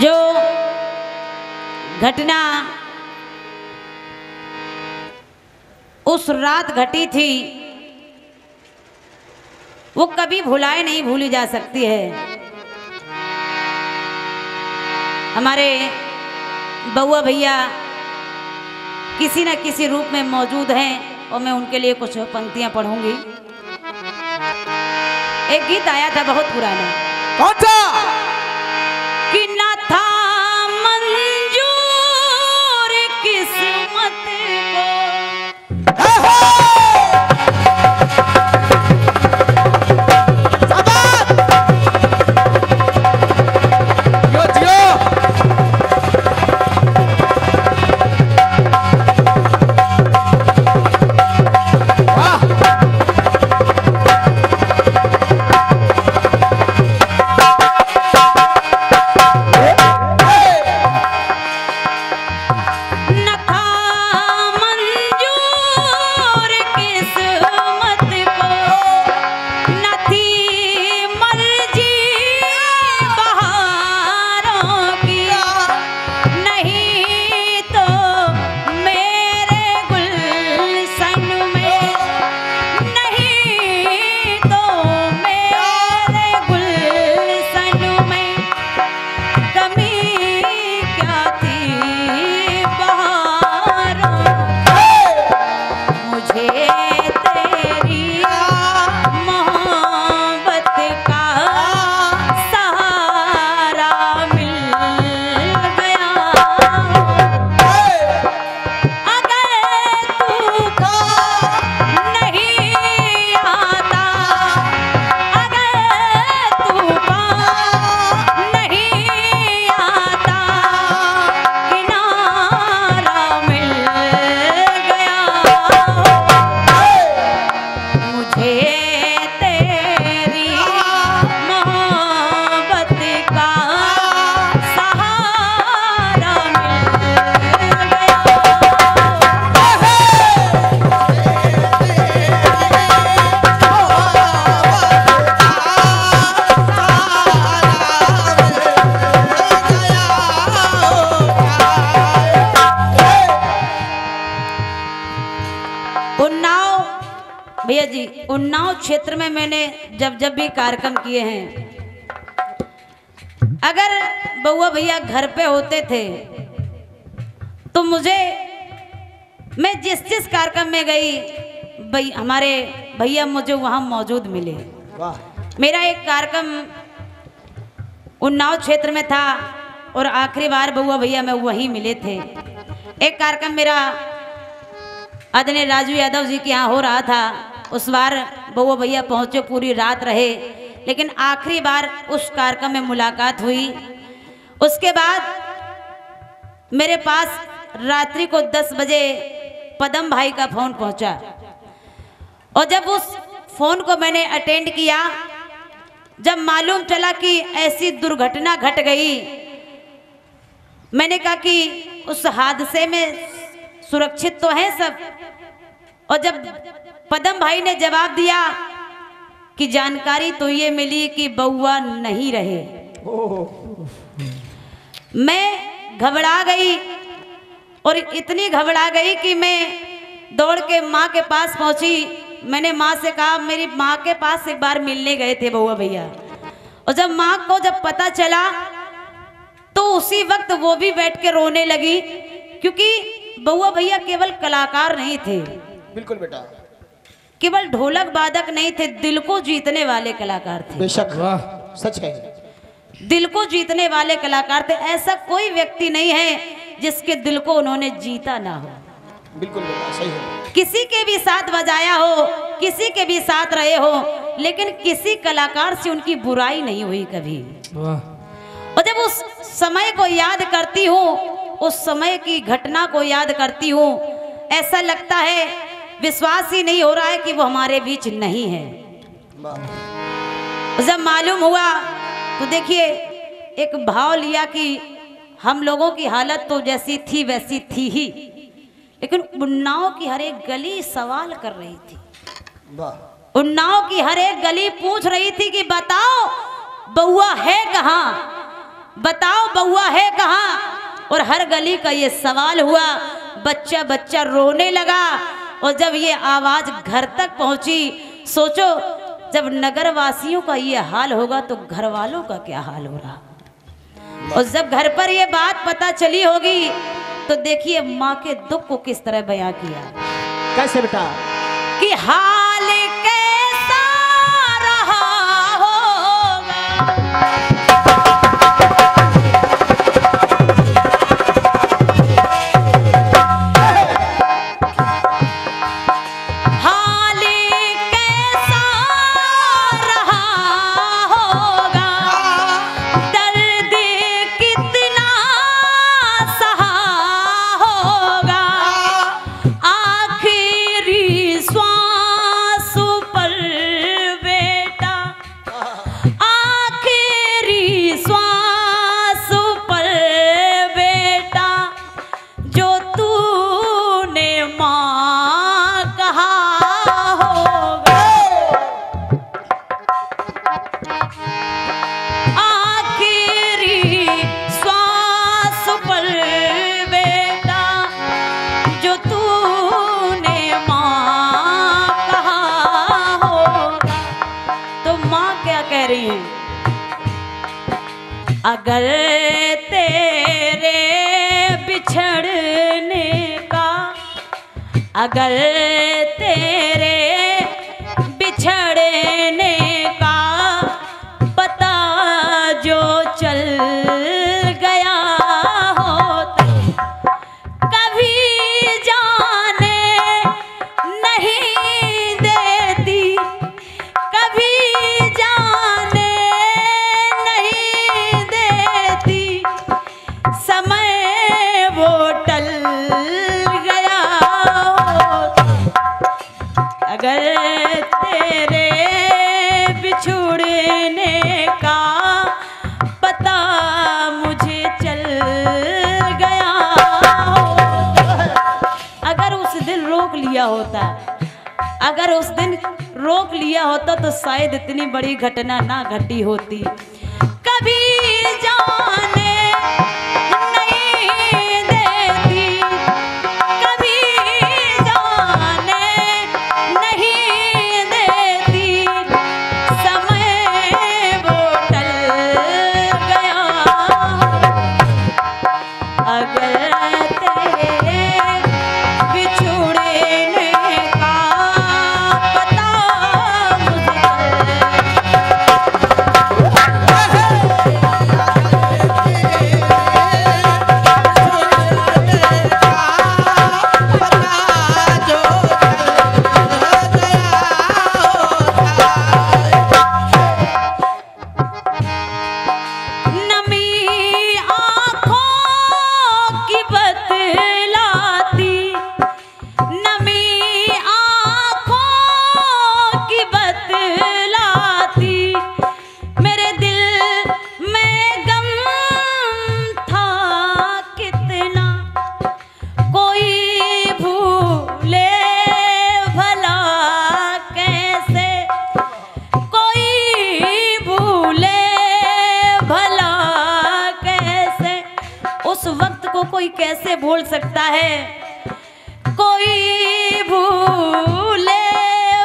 जो घटना उस रात घटी थी, वो कभी भुलाए नहीं, भूली जा सकती है। हमारे बउआ भैया किसी न किसी रूप में मौजूद हैं और मैं उनके लिए कुछ पंक्तियाँ पढ़ूँगी। एक गीत आया था बहुत पुराना। जब जब भी कार्यक्रम किए हैं। अगर बउआ भैया घर पे होते थे तो मुझे मैं जिस जिस कार्यक्रम में गई भई हमारे भैया मुझे वहाँ मौजूद मिले। मेरा एक कार्यक्रम उन्नाव क्षेत्र में था और आखिरी बार बउआ भैया में वहीं मिले थे। एक कार्यक्रम मेरा आदरणीय राजू यादव जी के यहाँ हो रहा था। उस बार बउआ भैया पहुँचे, पूरी रात रहे। लेकिन आखिरी बार उस कार्यक्रम में मुलाकात हुई। उसके बाद मेरे पास रात्रि को 10 बजे पदम भाई का फ़ोन पहुँचा। और जब उस फ़ोन को मैंने अटेंड किया, जब मालूम चला कि ऐसी दुर्घटना घट गई, मैंने कहा कि उस हादसे में सुरक्षित तो हैं सब और जब पदम भाई ने जवाब दिया कि जानकारी तो ये मिली कि बउआ नहीं रहे। मैं घबरा गई और इतनी घबरा गई कि मैं दौड़ के माँ के पास पहुँची। मैंने माँ से कहा, मेरी माँ के पास एक बार मिलने गए थे बउआ भैया। और जब माँ को जब पता चला तो उसी वक्त वो भी बैठ के रोने लगी, क्योंकि बउआ भैया केवल कलाकार नहीं थे। बिल्कुल बेटा। केवल ढोलक वादक नहीं थे दिल को जीतने वाले कलाकार थे। बेशक वाह। सच है। दिल को जीतने वाले कलाकार थे ऐसा कोई व्यक्ति नहीं है जिसके दिल को उन्होंने जीता ना हो। बिल्कुल बेटा सही है। किसी के भी साथ बजाया हो किसी के भी साथ रहे हो लेकिन किसी कलाकार से उनकी बुराई नहीं हुई कभी। और जब उस समय को याद करती हूँ उस समय की घटना को याद करती हूँ ऐसा लगता है विश्वास ही नहीं हो रहा है कि वो हमारे बीच नहीं है। जब मालूम हुआ तो देखिए, एक भाव लिया कि हम लोगों की हालत तो जैसी थी, वैसी थी ही। लेकिन उन्नाव की हर एक गली सवाल कर रही थी। उन्नाव की हर एक गली पूछ रही थी कि, बताओ, बउआ है कहाँ? बताओ, बउआ है कहाँ? और हर गली का ये सवाल हुआ बच्चा बच्चा रोने लगा और जब ये आवाज़ घर तक पहुँची सोचो जब नगर वासियों का ये हाल होगा तो घर वालों का क्या हाल हो रहा? और जब घर पर ये बात पता चली होगी तो देखिए माँ के दुख को किस तरह बयां किया। कैसे बेटा? कि हाल अगर तेरे बिछड़ने का अगर अगर उस दिन रोक लिया होता तो शायद इतनी बड़ी घटना ना घटी होती। सकता है। कोई भूले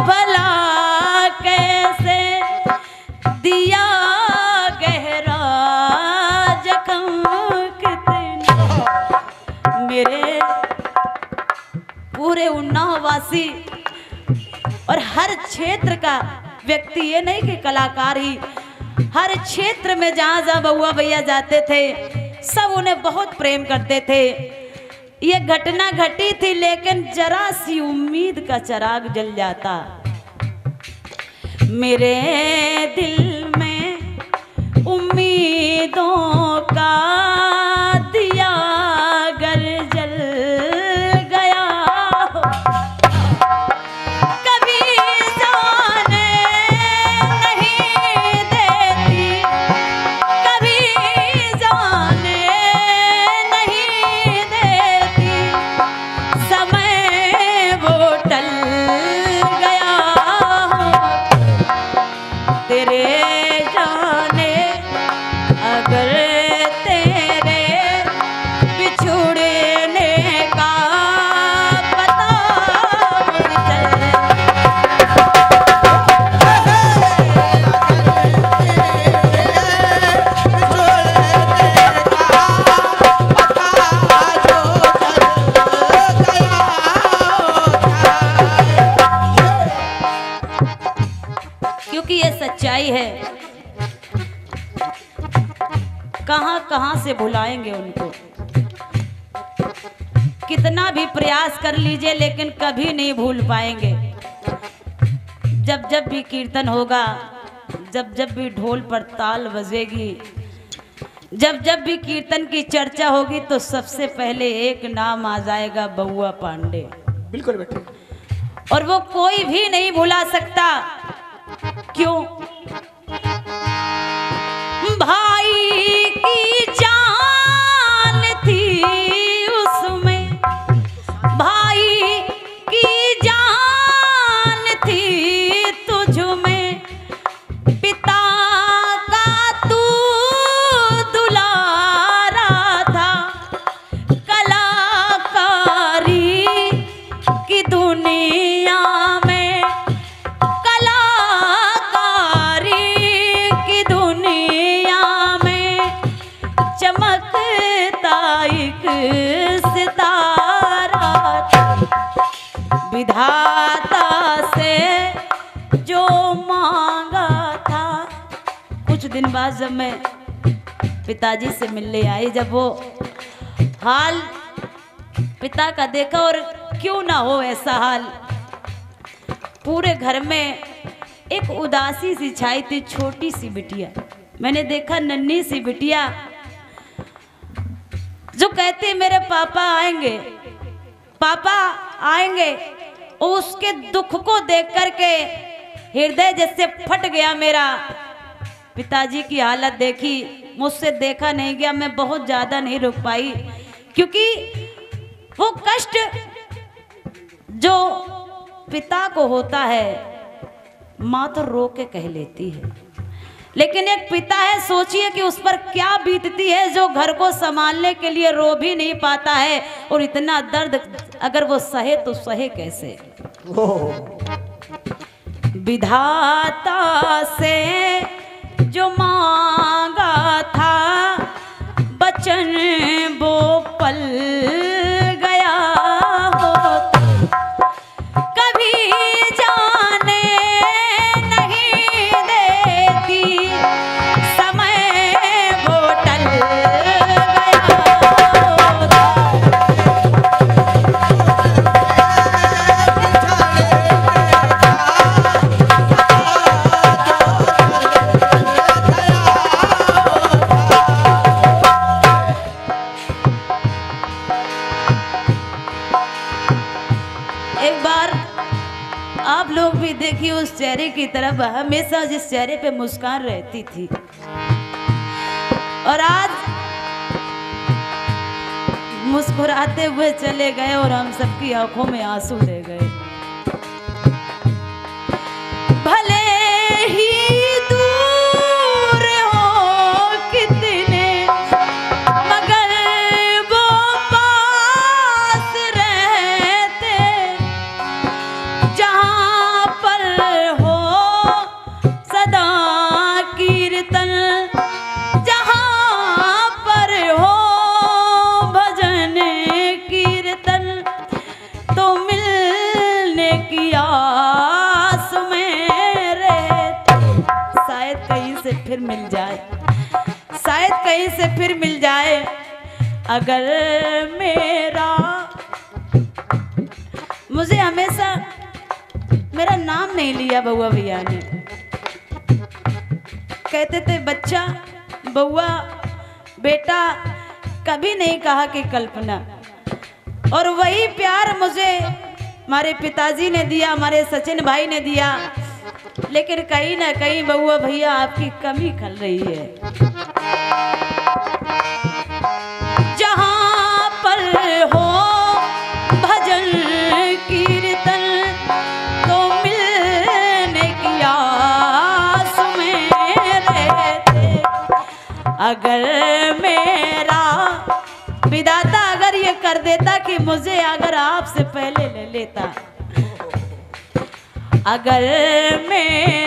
भला कैसे दिया गहरा मेरे पूरे उन्नाव वासी और हर क्षेत्र का व्यक्ति ये नहीं कि कलाकार ही। हर क्षेत्र में जहाँ जहाँ बउआ भैया जाते थे, सब उन्हें बहुत प्रेम करते थे। ये घटना घटी थी, लेकिन जरा सी उम्मीद का चराग जल जाता। मेरे दिल में उम्मीदों का कहाँ कहाँ से भुलाएँगे उनको? कितना भी प्रयास कर लीजिए लेकिन कभी नहीं भूल पाएँगे। जब जब भी कीर्तन होगा जब जब भी ढोल पर ताल बजेगी जब जब भी कीर्तन की चर्चा होगी तो सबसे पहले एक नाम आ जाएगा बउआ पांडे। बिल्कुल बेटे। और वो कोई भी नहीं भुला सकता। क्यों? भाई की मैं पिताजी से मिलने आई जब वो हाल पिता का देखा और क्यों ना हो ऐसा हाल। पूरे घर में एक उदासी सी छाई थी, छोटी सी बिटिया। मैंने देखा नन्ही सी बिटिया जो कहती मेरे पापा आएँगे पापा आएँगे। उसके दुख को देख करके हृदय जैसे फट गया मेरा। पिताजी की हालत देखी मुझसे देखा नहीं गया मैं बहुत ज़्यादा नहीं रुक पाई क्योंकि वो कष्ट जो पिता को होता है माँ तो रो के कह लेती है। लेकिन एक पिता है सोचिए कि उस पर क्या बीतती है जो घर को संभालने के लिए रो भी नहीं पाता है और इतना दर्द अगर वो सहे तो सहे कैसे? विधाता से जो मांगा था बचन वो पल बार आप लोग भी देखिए उस चेहरे की तरफ़ हमेशा जिस चेहरे पे मुस्कान रहती थी। और आज मुस्कुराते हुए चले गए और हम सबकी आँखों में आँसू रह गए। फिर मिल जाए। शायद कहीं से फिर मिल जाए। अगर मेरा मुझे हमेशा मेरा नाम नहीं लिया बउआ भैया ने। कहते थे, बच्चा बउआ बेटा, कभी नहीं कहा कि कल्पना। और वही प्यार मुझे, हमारे पिताजी ने दिया, हमारे सचिन भाई ने दिया। लेकिन कहीं ना कहीं बउआ भैया आपकी कमी खल रही है। जहाँ पर हो भजन कीर्तन तो मिलने की आस में रहते। अगर मेरा विदाता अगर ये कर देता कि मुझे अगर आपसे पहले ले लेता। अगर मेरा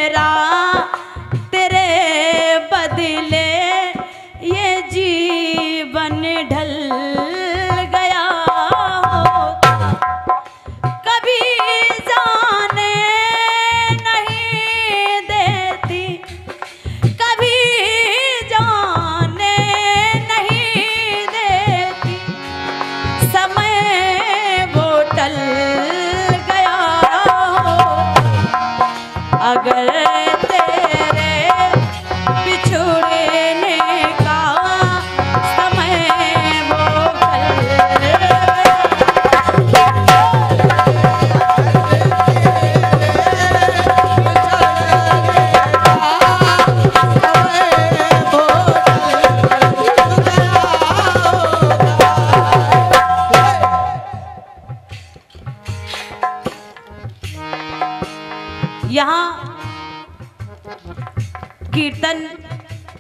कीर्तन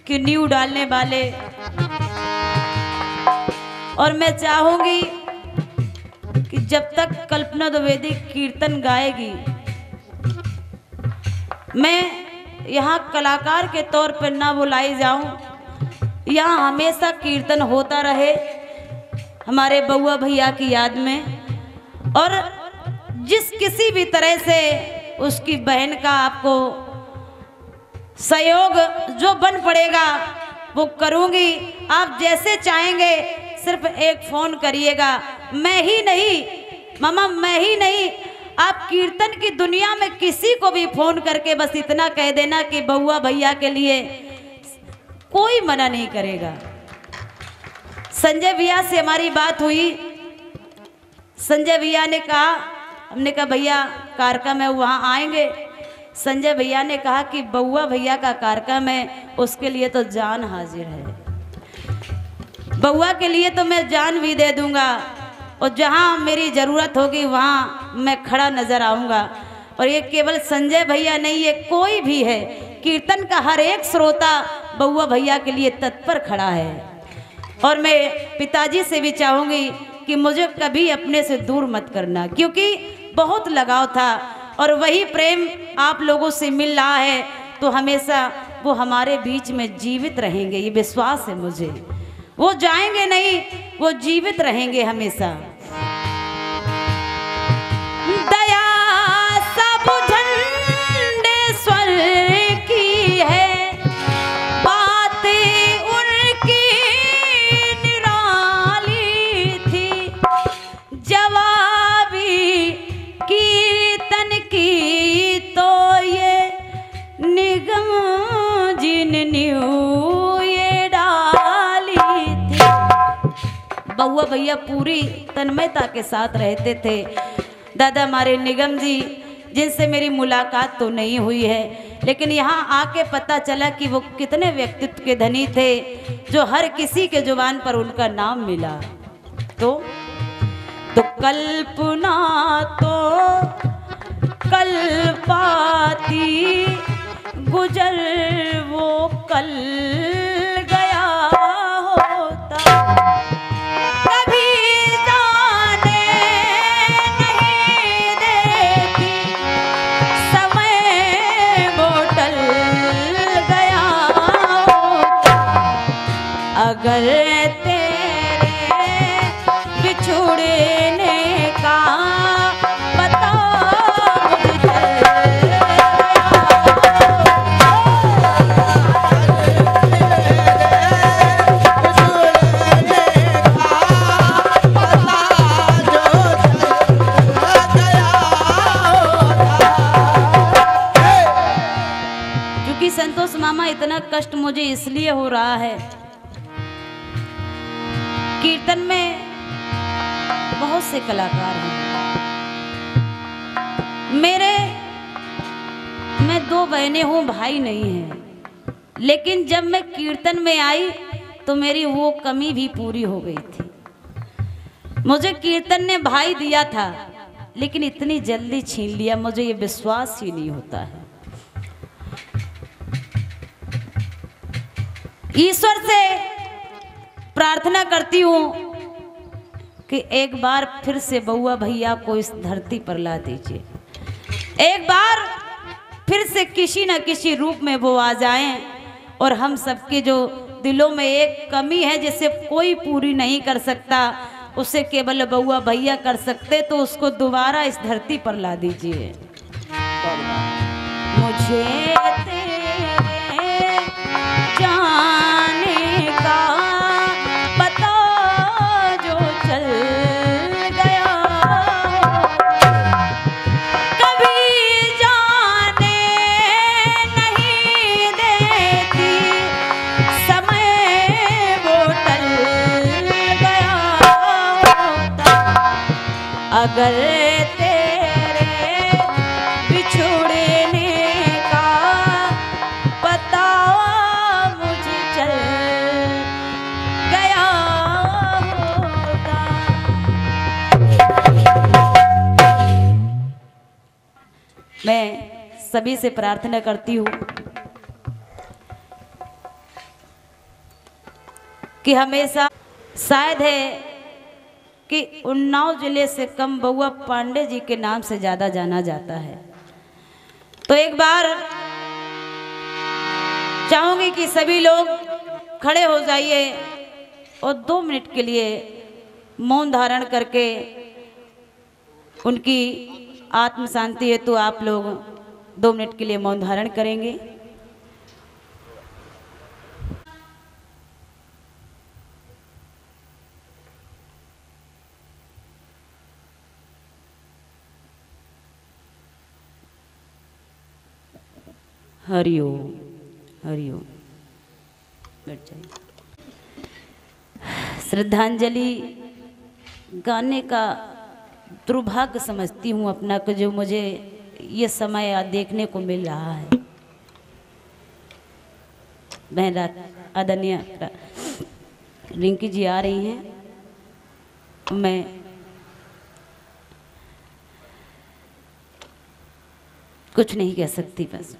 की नींव डालने वाले। और मैं चाहूँगी कि जब तक कल्पना द्विवेदी कीर्तन गाएगी, मैं यहाँ कलाकार के तौर पर ना बुलाई जाऊँ। यहाँ हमेशा कीर्तन होता रहे हमारे बउआ भैया की याद में। और जिस किसी भी तरह से उसकी बहन का आपको सहयोग जो बन पड़ेगा, वो करूँगी। आप जैसे चाहेंगे, सिर्फ़ एक फ़ोन करिएगा। मैं ही नहीं, मामा, मैं ही नहीं। आप कीर्तन की दुनिया में किसी को भी फ़ोन करके बस इतना कह देना कि बउआ भैया के लिए कोई मना नहीं करेगा। संजय भैया से हमारी बात हुई। संजय भैया ने कहा, हमने कहा, भैया, कार्यक्रम है, वहाँ आएँगे। संजय भैया ने कहा कि बउआ भैया का कार्यक्रम है, उसके लिए तो जान हाजिर है। बउआ के लिए तो मैं जान भी दे दूँगा, और जहाँ मेरी ज़रूरत होगी, वहाँ मैं खड़ा नज़र आऊँगा। और ये केवल संजय भैया नहीं, ये कोई भी है। कीर्तन का हर एक श्रोता बउआ भैया के लिए तत्पर खड़ा है। और मैं पिताजी से भी चाहूँगी कि मुझे कभी अपने से दूर मत करना, क्योंकि बहुत लगाव था। और वही प्रेम आप लोगों से मिल रहा है तो हमेशा वो हमारे बीच में जीवित रहेंगे, ये विश्वास है मुझे। वो जाएँगे नहीं, वो जीवित रहेंगे हमेशा। बउआ भैया पूरी तन्मयता के साथ रहते थे। दादा हमारे निगम जी, जिनसे मेरी मुलाकात तो नहीं हुई है, लेकिन यहाँ आके पता चला कि वो कितने व्यक्तित्व के धनी थे, जो हर किसी के ज़ुबान पर उनका नाम मिला। तो तो कल्पना तो कल्पाती गुजर वो कल अगर तेरे का पता क्योंकि संतोष मामा इतना कष्ट मुझे इसलिए हो रहा है कीर्तन में बहुत से कलाकार हैं। मेरे, मैं दो बहनें हूँ, भाई नहीं है। लेकिन जब मैं कीर्तन में आई तो मेरी वो कमी भी पूरी हो गई थी। मुझे कीर्तन ने भाई दिया था, लेकिन इतनी जल्दी छीन लिया, मुझे ये विश्वास ही नहीं होता है। ईश्वर से प्रार्थना करती हूँ कि एक बार फिर से बउआ भैया को इस धरती पर ला दीजिए। एक बार फिर से किसी न किसी रूप में वो आ जाएँ और हम सबके जो दिलों में एक कमी है जिसे कोई पूरी नहीं कर सकता, उसे केवल बउआ भैया कर सकते तो उसको दोबारा इस धरती पर ला दीजिए। मुझे अगर तेरे बिछुड़ने का पता मुझे चल गया होता मैं सभी से प्रार्थना करती हूँ कि हमेशा शायद है कि उन्नाव ज़िले से कम बउआ पांडे जी के नाम से ज़्यादा जाना जाता है। तो एक बार चाहूँगी कि सभी लोग खड़े हो जाइए और दो मिनट के लिए मौन धारण करके उनकी आत्म शांति हेतु आप लोग दो मिनट के लिए मौन धारण करेंगे। हरिओम हरिओम बैठ जाइए। श्रद्धांजलि गाने का दुर्भाग्य समझती हूँ अपना को जो मुझे ये समय देखने को मिल रहा है। बहन आदरणीय रिंकी जी आ रही हैं। मैं कुछ नहीं कह सकती बस।